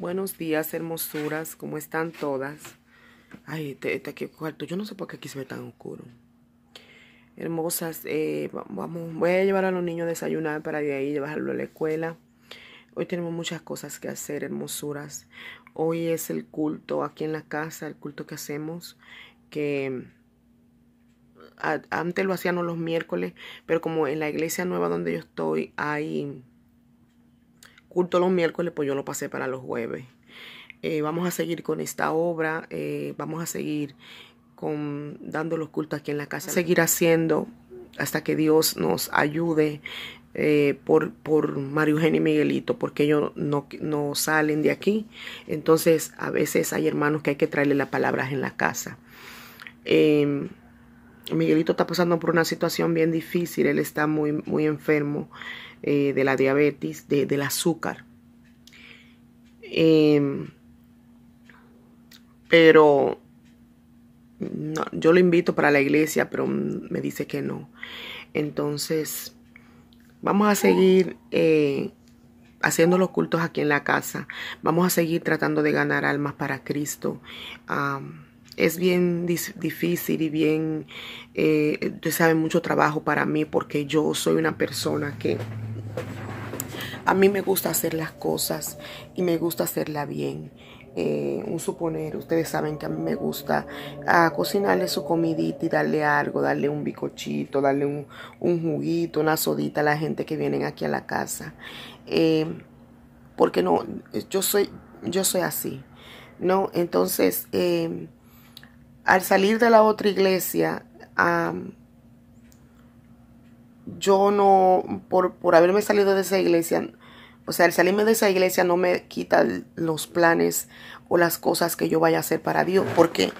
Buenos días, hermosuras. ¿Cómo están todas? Ay, este, este aquí cuarto. Yo no sé por qué aquí se ve tan oscuro. Hermosas, eh, vamos, voy a llevar a los niños a desayunar para de ahí llevarlo a la escuela. Hoy tenemos muchas cosas que hacer, hermosuras. Hoy es el culto aquí en la casa, el culto que hacemos, que antes lo hacíamos los miércoles, pero como en la iglesia nueva donde yo estoy hay culto los miércoles, pues yo lo pasé para los jueves. Eh, vamos a seguir con esta obra, eh, vamos a seguir con, dando los cultos aquí en la casa, seguir haciendo hasta que Dios nos ayude eh, por, por Mario Eugenio y Miguelito, porque ellos no, no salen de aquí. Entonces, a veces hay hermanos que hay que traerle las palabras en la casa. Miguelito está pasando por una situación bien difícil, él está muy, muy enfermo. Eh, de la diabetes, de, del azúcar. Em, pero yo lo invito para la iglesia, pero me dice que no. Entonces, vamos a seguir eh, haciendo los cultos aquí en la casa. Vamos a seguir tratando de ganar almas para Cristo. Es bien difícil y bien, eh, ustedes saben, mucho trabajo para mí porque yo soy una persona que a mí me gusta hacer las cosas y me gusta hacerla bien. Eh, un suponer, ustedes saben que a mí me gusta ah, cocinarle su comidita y darle algo, darle un bicochito, darle un, juguito, una sodita a la gente que vienen aquí a la casa. Eh, porque no, yo soy, yo soy así, ¿no? Entonces, eh, al salir de la otra iglesia, yo no, por, por haberme salido de esa iglesia, o sea, el salirme de esa iglesia no me quita los planes o las cosas que yo vaya a hacer para Dios, porque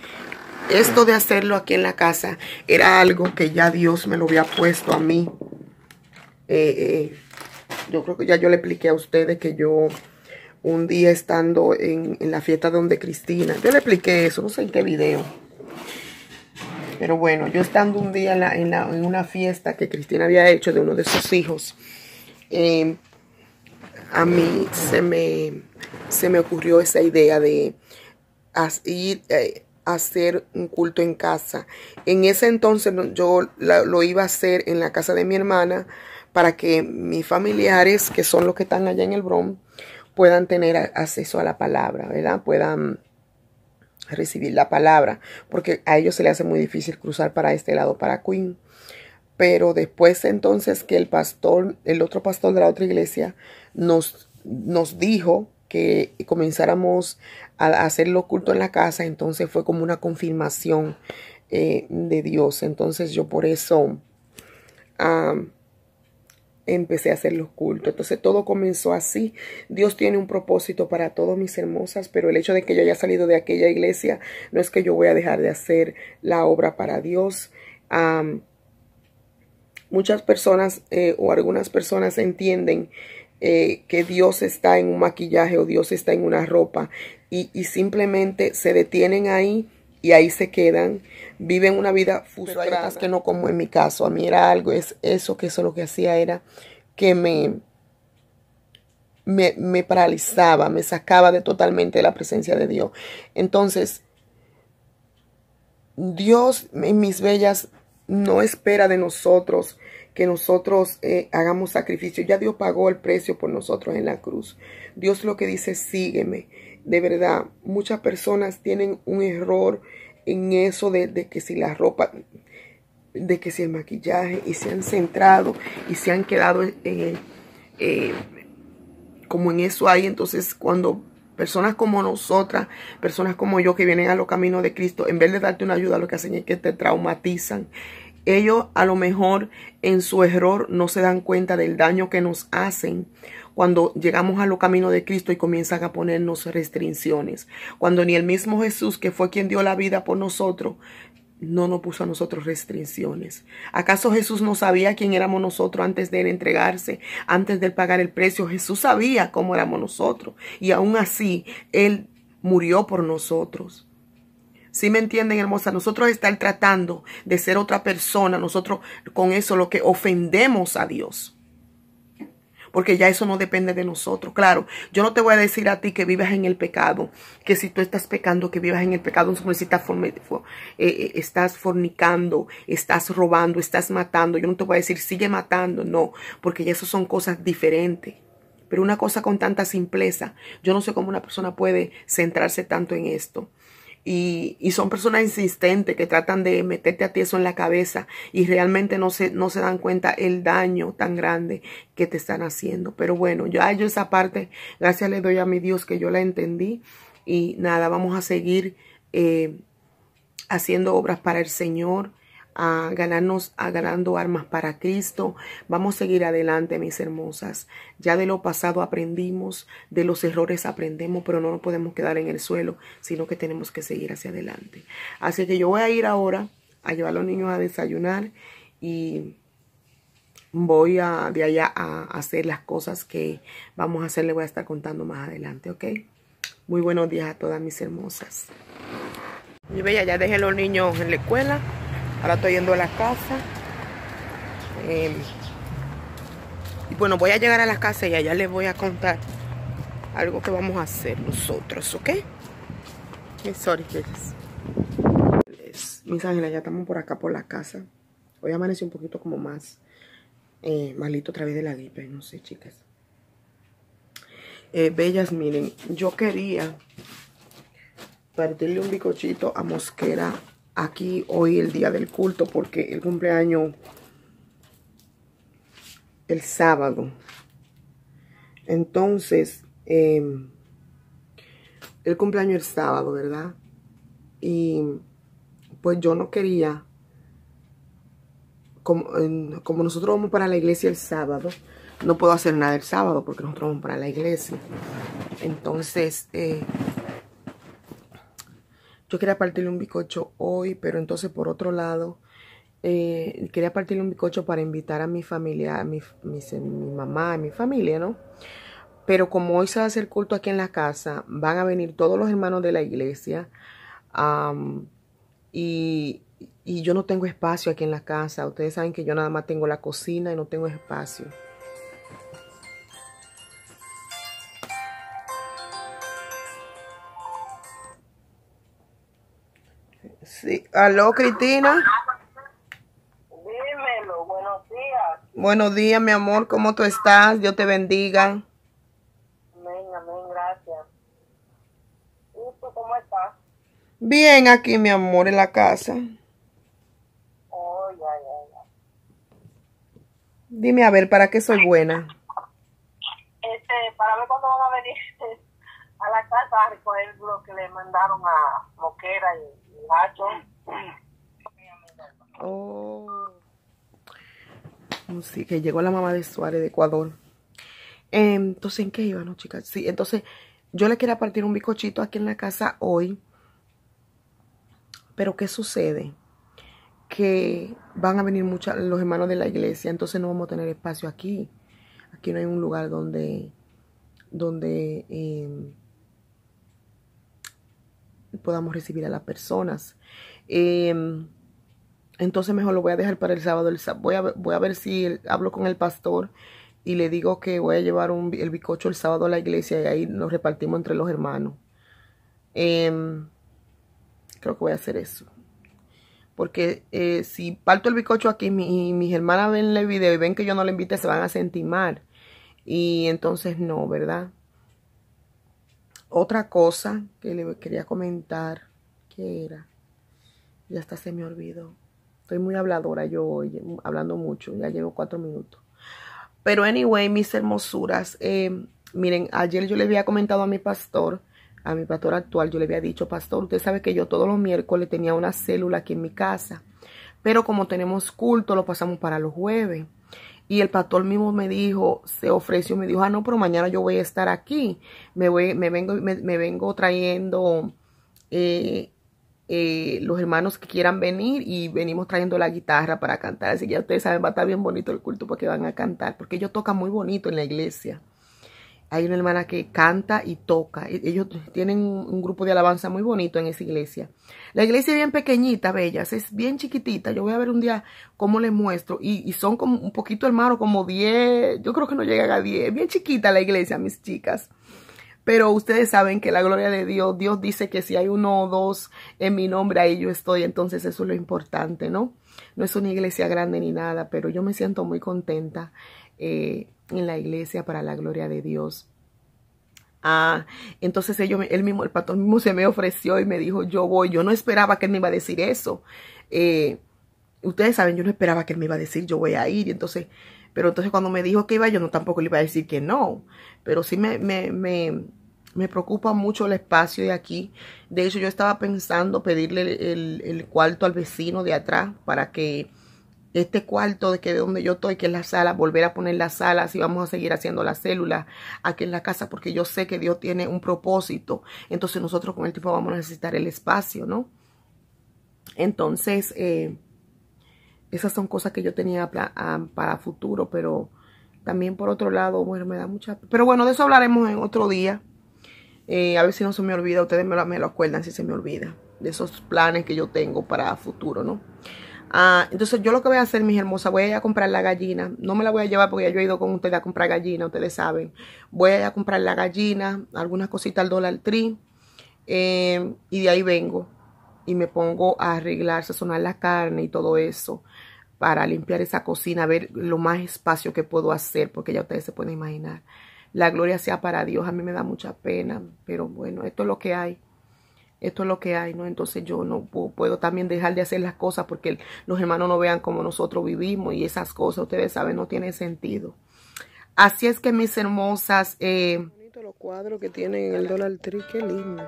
esto de hacerlo aquí en la casa era algo que ya Dios me lo había puesto a mí. Eh, eh, yo creo que ya yo le expliqué a ustedes que yo un día estando en, la fiesta donde Cristina, yo le expliqué eso, no sé en qué video. Pero bueno, yo estando un día en, en, una fiesta que Cristina había hecho de uno de sus hijos, eh, a mí se me, se me ocurrió esa idea de ir eh, hacer un culto en casa. En ese entonces yo lo iba a hacer en la casa de mi hermana para que mis familiares, que son los que están allá en el Bronx, puedan tener acceso a la palabra, ¿verdad? Puedan recibir la palabra, porque a ellos se les hace muy difícil cruzar para este lado, para Queen. Pero después entonces que el pastor, el otro pastor de la otra iglesia, nos, nos dijo que comenzáramos a hacer lo oculto en la casa, entonces fue como una confirmación eh, de Dios. Entonces yo por eso empecé a hacer los cultos. Entonces todo comenzó así. Dios tiene un propósito para todos mis hermosas, pero el hecho de que yo haya salido de aquella iglesia no es que yo voy a dejar de hacer la obra para Dios. Muchas personas eh, o algunas personas entienden eh, que Dios está en un maquillaje o Dios está en una ropa y, simplemente se detienen ahí y ahí se quedan, viven una vida frustrada que no como en mi caso, a mí era algo, es eso que eso lo que hacía era que me, me, me paralizaba, me sacaba de totalmente la presencia de Dios. Entonces, Dios mis bellas no espera de nosotros que nosotros eh, hagamos sacrificio. Ya Dios pagó el precio por nosotros en la cruz. Dios lo que dice, sígueme. De verdad, muchas personas tienen un error en eso de, que si la ropa, de que si el maquillaje, y se han centrado y se han quedado eh, eh, como en eso ahí. Entonces, cuando personas como nosotras, personas como yo que vienen a los caminos de Cristo, en vez de darte una ayuda, lo que hacen es que te traumatizan ellos a lo mejor en su error no se dan cuenta del daño que nos hacen cuando llegamos a los caminos de Cristo y comienzan a ponernos restricciones. Cuando ni el mismo Jesús, que fue quien dio la vida por nosotros, no nos puso a nosotros restricciones. ¿Acaso Jesús no sabía quién éramos nosotros antes de él entregarse, antes de él pagar el precio? Jesús sabía cómo éramos nosotros y aún así él murió por nosotros. Si me entienden, hermosa? Nosotros estar tratando de ser otra persona, nosotros con eso lo que ofendemos a Dios. Porque ya eso no depende de nosotros. Claro, yo no te voy a decir a ti que vivas en el pecado, que si tú estás pecando, que vivas en el pecado, si estás, eh, eh, estás fornicando, estás robando, estás matando. Yo no te voy a decir sigue matando, no, porque ya eso son cosas diferentes. Pero una cosa con tanta simpleza, yo no sé cómo una persona puede centrarse tanto en esto. Y, y, son personas insistentes que tratan de meterte a ti eso en la cabeza y realmente no se, no se dan cuenta el daño tan grande que te están haciendo. Pero bueno, ya yo esa parte, gracias le doy a mi Dios que yo la entendí y nada, vamos a seguir eh, haciendo obras para el Señor a ganarnos, a ganando armas para Cristo. Vamos a seguir adelante, mis hermosas. Ya de lo pasado aprendimos, de los errores aprendemos, pero no nos podemos quedar en el suelo, sino que tenemos que seguir hacia adelante. Así que yo voy a ir ahora a llevar a los niños a desayunar y voy a de allá a hacer las cosas que vamos a hacer. Le voy a estar contando más adelante, ¿ok? Muy buenos días a todas mis hermosas. Yo veía, ya dejé los niños en la escuela. Ahora estoy yendo a la casa. Em, y bueno, voy a llegar a la casa y allá les voy a contar algo que vamos a hacer nosotros, ¿ok? Sorry, Mis ángeles, ya estamos por acá por la casa. Hoy amaneció un poquito como más eh, malito a través de la gripe, no sé, chicas. Eh, bellas, miren, yo quería partirle un bicochito a Mosquera aquí hoy el día del culto porque el cumpleaños el sábado. Entonces, em, el cumpleaños el sábado, ¿verdad? Y pues yo no quería, como, como nosotros vamos para la iglesia el sábado, no puedo hacer nada el sábado porque nosotros vamos para la iglesia. Entonces, eh, yo quería partirle un bicocho hoy, pero entonces por otro lado, eh, quería partirle un bicocho para invitar a mi familia, a mi, mamá, a mi familia, ¿no? Pero como hoy se va a hacer culto aquí en la casa, van a venir todos los hermanos de la iglesia y, y yo no tengo espacio aquí en la casa. Ustedes saben que yo nada más tengo la cocina y no tengo espacio. Sí. Aló, Cristina. Dímelo, buenos días. Buenos días, mi amor, ¿cómo tú estás? Dios te bendiga. Amén, amén, gracias. ¿Y tú cómo estás? Bien, aquí, mi amor, en la casa. Oh, ya, ya, ya. Dime, a ver, ¿para qué soy buena? Este, para ver cuándo van a venir a la casa a recoger lo que le mandaron a Moquera y Oh. Sí, que llegó la mamá de Suárez de Ecuador. entonces, ¿en qué iba, no, chicas? Sí, entonces yo le quería partir un bicochito aquí en la casa hoy. Pero ¿qué sucede? Que van a venir muchos los hermanos de la iglesia, entonces no vamos a tener espacio aquí. Aquí no hay un lugar donde, donde podamos recibir a las personas. Em, entonces mejor lo voy a dejar para el sábado. voy, a, voy a ver si hablo con el pastor y le digo que voy a llevar el bicocho el sábado a la iglesia y ahí nos repartimos entre los hermanos. Em, creo que voy a hacer eso. Porque eh, si parto el bicocho aquí y mis hermanas ven el video y ven que yo no le invité, se van a sentir mal. Y entonces no, ¿verdad? Otra cosa que le quería comentar, que era, ya hasta se me olvidó. Estoy muy habladora yo hoy, hablando mucho, ya llevo cuatro minutos. Pero anyway, mis hermosuras, eh, miren, ayer yo le había comentado a mi pastor, a mi pastor actual, yo le había dicho, pastor, usted sabe que yo todos los miércoles tenía una célula aquí en mi casa, pero como tenemos culto, lo pasamos para los jueves. Y el pastor mismo me dijo, se ofreció, me dijo, ah, no, pero mañana yo voy a estar aquí. Me, voy, me, vengo, me, vengo trayendo eh, eh, los hermanos que quieran venir y venimos trayendo la guitarra para cantar. Así que ya ustedes saben, va a estar bien bonito el culto porque van a cantar, porque ellos tocan muy bonito en la iglesia. Hay una hermana que canta y toca. E, ellos tienen un grupo de alabanza muy bonito en esa iglesia. La iglesia es bien pequeñita, bellas, es bien chiquitita. Yo voy a ver un día cómo les muestro. Y, son como un poquito hermano, como 10, yo creo que no llegan a 10. Bien chiquita la iglesia, mis chicas. Pero ustedes saben que la gloria de Dios, Dios dice que si hay uno o dos en mi nombre, ahí yo estoy. Entonces eso es lo importante, ¿no? No es una iglesia grande ni nada, pero yo me siento muy contenta. Eh, en la iglesia para la gloria de Dios. Ah, entonces ellos, él mismo, el pastor mismo se me ofreció y me dijo, yo voy. Yo no esperaba que él me iba a decir eso. Eh, ustedes saben, yo no esperaba que él me iba a decir, yo voy a ir. Y entonces, pero entonces cuando me dijo que iba, yo no tampoco le iba a decir que no. Pero sí me, me, me, me preocupa mucho el espacio de aquí. De hecho, yo estaba pensando pedirle el, el cuarto al vecino de atrás para que este cuarto de que de donde yo estoy, que es la sala, volver a poner las salas y vamos a seguir haciendo las células aquí en la casa porque yo sé que Dios tiene un propósito. Entonces nosotros con el tiempo vamos a necesitar el espacio, ¿no? Entonces, eh, esas son cosas que yo tenía ah, para futuro, pero también por otro lado, bueno, me da mucha... Pero bueno, de eso hablaremos en otro día. Eh, a ver si no se me olvida, ustedes me lo, me lo acuerdan si se me olvida, de esos planes que yo tengo para futuro, ¿no? Ah, entonces yo lo que voy a hacer, mis hermosas, voy a ir a comprar la gallina. No me la voy a llevar porque ya yo he ido con ustedes a comprar gallina, ustedes saben. Voy a ir a comprar la gallina, algunas cositas al Dollar Tree. Eh, y de ahí vengo y me pongo a arreglar, sazonar la carne y todo eso para limpiar esa cocina, ver lo más espacio que puedo hacer, porque ya ustedes se pueden imaginar. La gloria sea para Dios, a mí me da mucha pena, pero bueno, esto es lo que hay esto es lo que hay, ¿no? Entonces yo no puedo también dejar de hacer las cosas porque los hermanos no vean cómo nosotros vivimos y esas cosas, ustedes saben, no tiene sentido. Así es que mis hermosas... Eh, los cuadros que tienen en el Dollar Tree, qué lindo.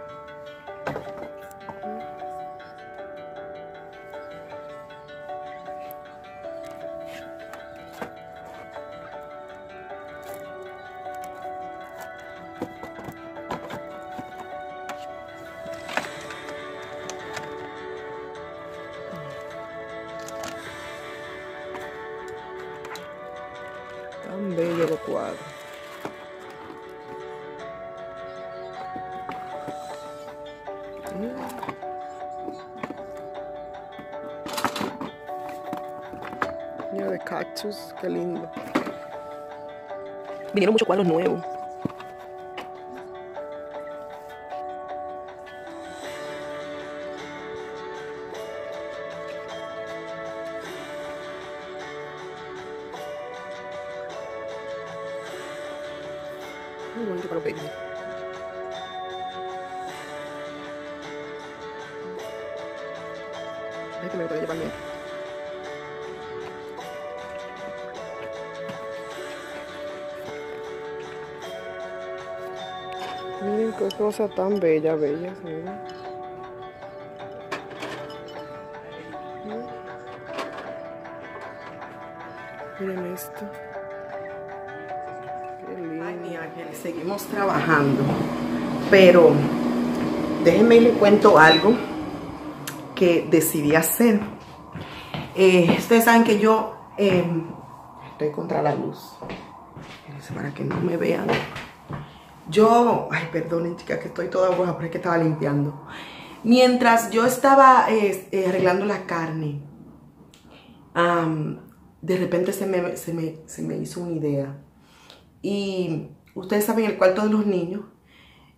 De cactus, qué lindo. Vinieron muchos cuadros nuevos. Miren qué cosa tan bella, bella, miren. Miren esto. Qué lindo. Ay, mi ángel, seguimos trabajando. Pero déjenme le cuento algo que decidí hacer. Eh, ustedes saben que yo eh, estoy contra la luz. Para que no me vean. Yo, ay, perdonen chicas que estoy toda roja, pero es que estaba limpiando. Mientras yo estaba eh, arreglando la carne, de repente se me, se, me, hizo una idea. Y ustedes saben, el cuarto de los niños,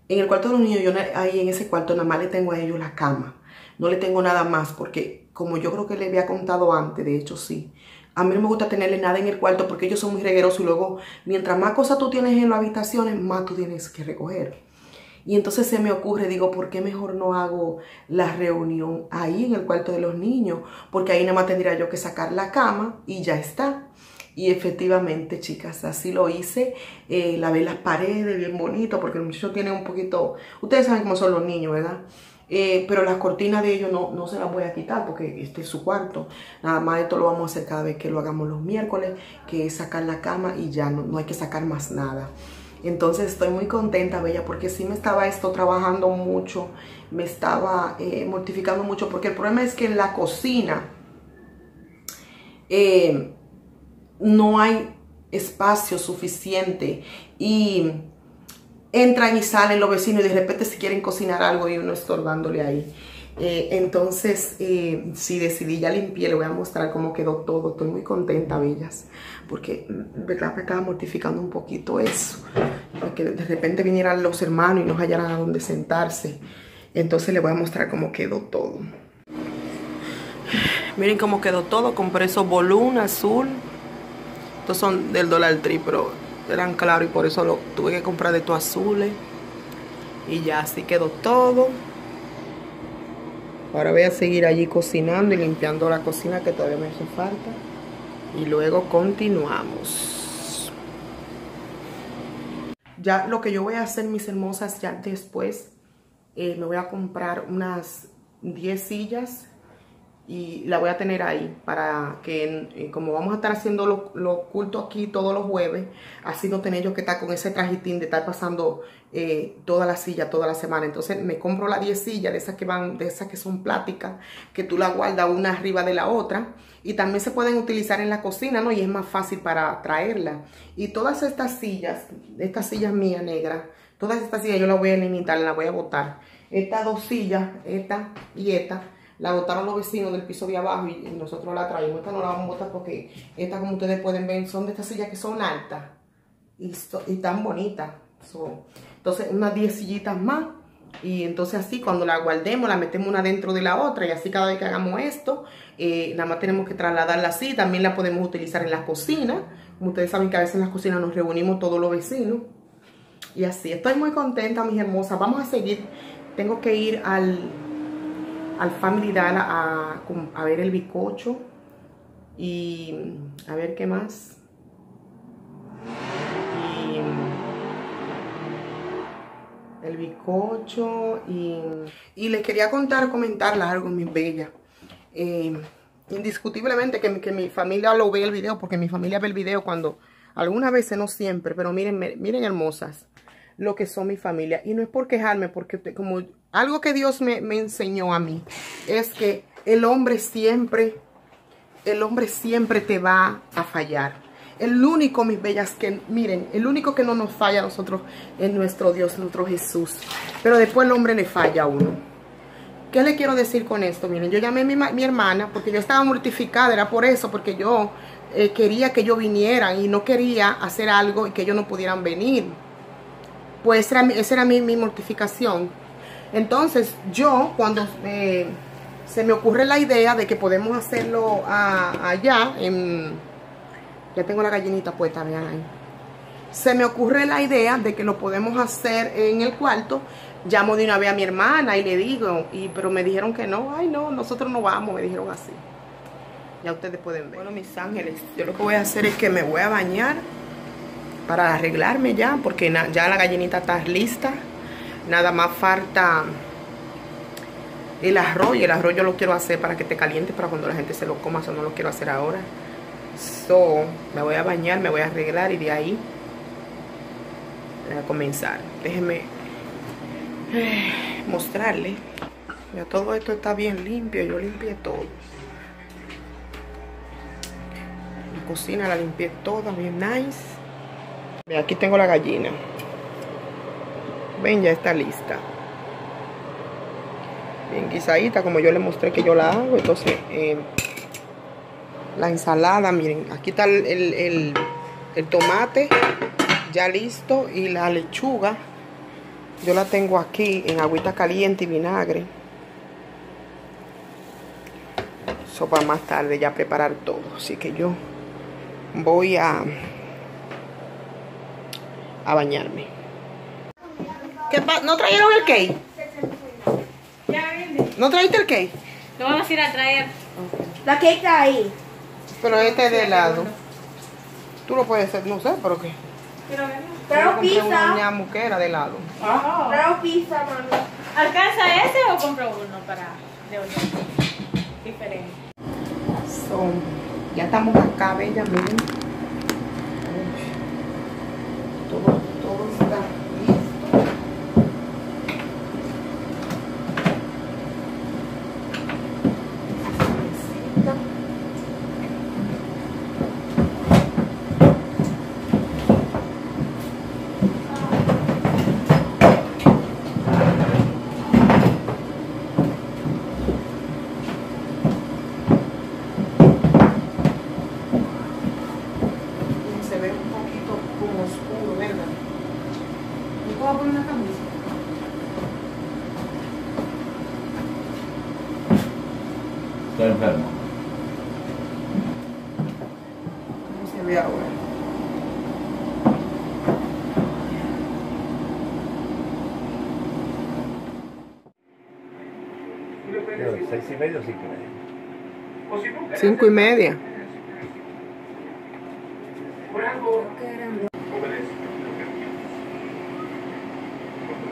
en el cuarto de los niños, yo ahí en ese cuarto nada más le tengo a ellos la cama. No le tengo nada más porque como yo creo que le había contado antes, de hecho sí, a mí no me gusta tenerle nada en el cuarto porque ellos son muy reguerosos y luego mientras más cosas tú tienes en las habitaciones, más tú tienes que recoger. Y entonces se me ocurre, digo, ¿por qué mejor no hago la reunión ahí en el cuarto de los niños? Porque ahí nada más tendría yo que sacar la cama y ya está. Y efectivamente, chicas, así lo hice. Eh, lavé las paredes bien bonito porque los muchachos tienen un poquito... Ustedes saben cómo son los niños, ¿verdad? Eh, pero las cortinas de ellos no, no se las voy a quitar porque este es su cuarto. Nada más esto lo vamos a hacer cada vez que lo hagamos los miércoles, que es sacar la cama y ya no, hay que sacar más nada. Entonces estoy muy contenta, Bella, porque sí me estaba esto trabajando mucho, me estaba eh, mortificando mucho, porque el problema es que en la cocina eh, no hay espacio suficiente y entran y salen los vecinos y de repente si quieren cocinar algo y uno estorbándole ahí. Eh, entonces, eh, sí decidí, ya limpié, le voy a mostrar cómo quedó todo. Estoy muy contenta, bellas, porque mm, verdad me estaba mortificando un poquito eso. Que de repente vinieran los hermanos y no hallaran a dónde sentarse. Entonces le voy a mostrar cómo quedó todo. Miren cómo quedó todo. Compré esos azul. Estos son del Dollar Tree, pero eran claros y por eso lo tuve que comprar de estos azules. Y ya así quedó todo. Ahora voy a seguir allí cocinando y limpiando la cocina que todavía me hace falta. Y luego continuamos. Ya lo que yo voy a hacer, mis hermosas, ya después eh, me voy a comprar unas 10 sillas y la voy a tener ahí para que eh, como vamos a estar haciendo los lo cultos aquí todos los jueves, así no tener yo que estar con ese trajitín de estar pasando eh, toda la silla toda la semana. Entonces me compro las 10 sillas de esas que van, de esas que son plásticas, que tú la guardas una arriba de la otra y también se pueden utilizar en la cocina, ¿no? Y es más fácil para traerla. Y todas estas sillas, estas sillas mías negras, todas estas sillas yo las voy a limitar, las voy a botar. Estas dos sillas, esta y esta, la botaron los vecinos del piso de abajo y nosotros la traímos. Esta no la vamos a botar porque esta, como ustedes pueden ver, son de estas sillas que son altas y, tan bonitas. entonces, unas 10 sillitas más. Y entonces así, cuando la guardemos, la metemos una dentro de la otra. Y así cada vez que hagamos esto, eh, nada más tenemos que trasladarla así. También la podemos utilizar en la cocina. Como ustedes saben que a veces en la cocina nos reunimos todos los vecinos. Y así, estoy muy contenta, mis hermosas. Vamos a seguir. Tengo que ir al, al Family Dollar a, ver el bicocho y a ver qué más. Y el bicocho y, y les quería contar, comentarles algo, mis bellas. Eh, indiscutiblemente que, que, mi familia lo ve el video, porque mi familia ve el video cuando, algunas veces, no siempre, pero miren, miren hermosas lo que son mi familia. Y no es por quejarme, porque como algo que Dios me, enseñó a mí, es que el hombre siempre, el hombre siempre te va a fallar. El único, mis bellas, que miren, el único que no nos falla a nosotros es nuestro Dios, nuestro Jesús. Pero después el hombre le falla a uno. ¿Qué le quiero decir con esto? Miren, yo llamé a mi, mi hermana porque yo estaba mortificada, era por eso, porque yo eh, quería que ellos vinieran y no quería hacer algo y que ellos no pudieran venir. Pues esa era, mi, mortificación. Entonces yo cuando eh, se me ocurre la idea de que podemos hacerlo allá, ya tengo la gallinita puesta, vean ahí. Se me ocurre la idea de que lo podemos hacer en el cuarto. Llamo de una vez a mi hermana y le digo, y, pero me dijeron que no, ay no, nosotros no vamos, me dijeron así. Ya ustedes pueden ver. Bueno, mis ángeles, yo lo que voy a hacer es que me voy a bañar para arreglarme ya, porque ya la gallinita está lista. Nada más falta el arroz, y el arroz yo lo quiero hacer para que te caliente, para cuando la gente se lo coma, eso no lo quiero hacer ahora. So, me voy a bañar, me voy a arreglar y de ahí voy a comenzar. Déjenme eh, mostrarle. Ya todo esto está bien limpio, yo limpié todo. La cocina la limpié toda, bien nice. Aquí tengo la gallina. Ven, ya está lista. Bien guisadita, como yo le mostré que yo la hago. Entonces, eh, la ensalada, miren, aquí está el, tomate ya listo y la lechuga. Yo la tengo aquí en agüita caliente y vinagre. Eso para más tarde ya preparar todo. Así que yo voy a a bañarme. ¿Qué ¿No trajeron el cake? ¿No trajiste el cake? Lo vamos a ir a traer. La cake está ahí. Pero este es de helado. Tú lo puedes hacer, no sé, pero qué. Pero pizza. una ñamu que era de helado. Pero pizza, mami. ¿Alcanza ese o compro uno para de otro? Diferente. Son. Ya estamos acá, bella, miren. Пожалуйста. Está enfermo. No se ve ahora. Seis y medio, cinco y medio. Cinco y media.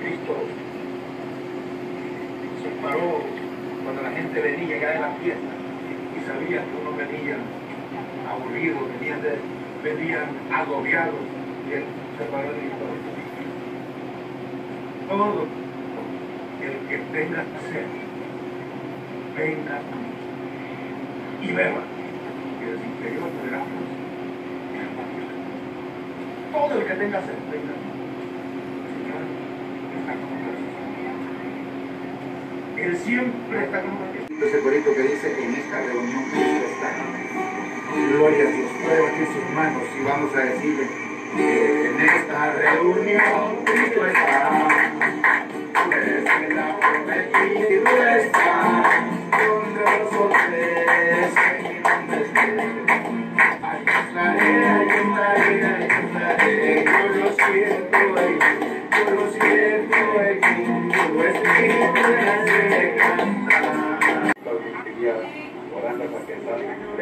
Cristo se paró cuando la gente venía ya de la fiesta y sabía que uno venía venían, agobiados y paró y dijo, todo el que tenga sed, venga a mí y beba y el interior de la todo el que tenga sed, venga a mí. Él siempre está con nosotros. Ese corito que dice, en esta reunión Cristo está. Gloria a Dios. Puede batir sus manos y vamos a decirle, que en esta reunión Cristo está. Pues en la prometido está. Donde los hombres. Ahí estaré, ahí estaré, ahí estaré. Yo lo siento ahí, yo lo siento aquí. Tu espíritu hace cantar. Orando para.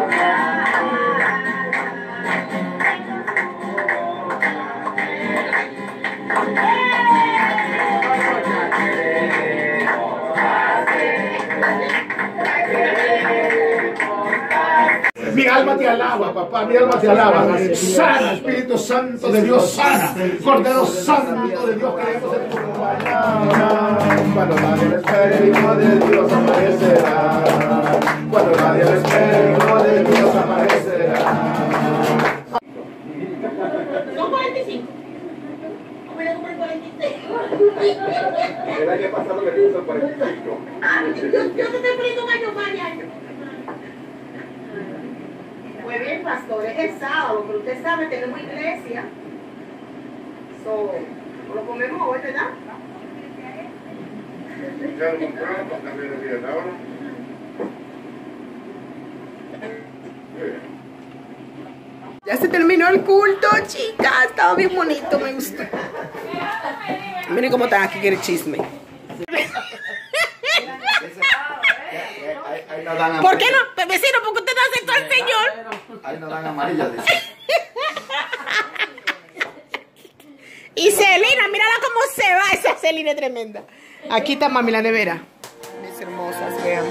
alma te alaba, papá, mi alma te alaba. Sana, Espíritu Santo de Dios, sana. Cordero Santo de Dios, queremos en tu mañana. Cuando nadie lo espere, el Hijo de Dios aparecerá. Cuando nadie lo espere, el Hijo de Dios aparecerá. Son 45. ¿Cómo le compré 46? El año pasado le puso 45. Yo, yo te estoy poniendo un año más de año. Muy bien, pastor, es el sábado, pero usted sabe, tenemos iglesia. So, lo comemos hoy, ¿verdad? Ya lo de ahora. Se terminó el culto, chicas. Estaba bien bonito, me gustó. Miren cómo están aquí, quiere chisme. Ahí nos dan ¿Por qué no? Vecino, ¿por qué usted no aceptó al Señor? Ahí nos dan amarilla, dice. Y Celina, mírala cómo se va. Esa Celina es tremenda. Aquí está mami la nevera. Mis hermosas, vean.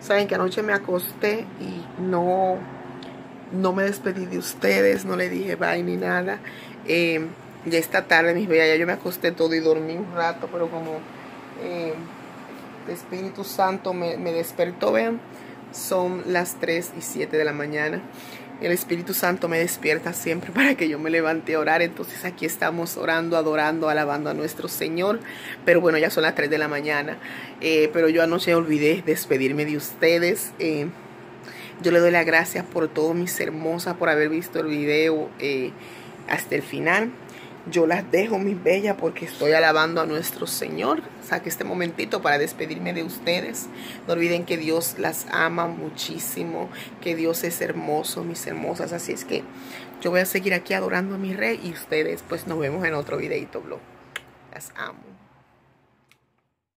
Saben que anoche me acosté y no, no me despedí de ustedes, no le dije bye ni nada. Eh, ya esta tarde, mis bellas, ya yo me acosté todo y dormí un rato, pero como eh, Espíritu Santo me, despertó, vean, son las 3 y 7 de la mañana. El Espíritu Santo me despierta siempre para que yo me levante a orar. Entonces aquí estamos orando, adorando, alabando a nuestro Señor. Pero bueno, ya son las 3 de la mañana. Eh, pero yo anoche olvidé despedirme de ustedes. Eh, yo le doy las gracias por todo, mis hermosas, por haber visto el video eh, hasta el final. Yo las dejo, mis bellas, porque estoy alabando a nuestro Señor. Saque este momentito para despedirme de ustedes. No olviden que Dios las ama muchísimo, que Dios es hermoso, mis hermosas. Así es que yo voy a seguir aquí adorando a mi rey y ustedes pues nos vemos en otro videito blog. Las amo.